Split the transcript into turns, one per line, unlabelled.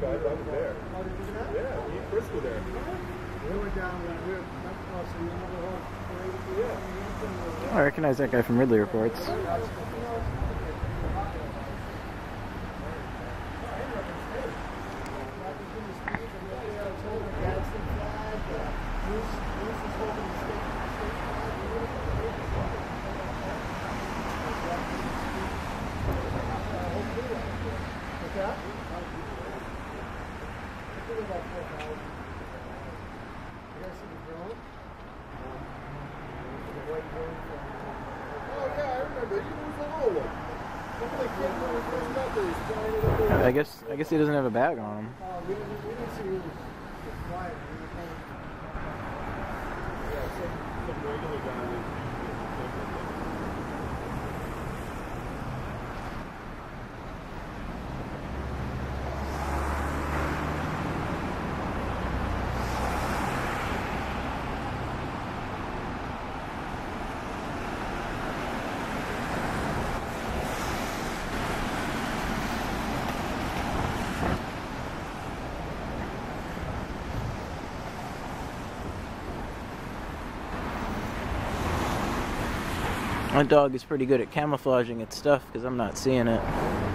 guys. I was there. Oh, did you that? Yeah, me and Chris were there. We went down there. We were crossing another whole parade. Yeah. I recognize that guy from Ridley Reports. I guess I guess he doesn't have a bag on him. My dog is pretty good at camouflaging its stuff because I'm not seeing it.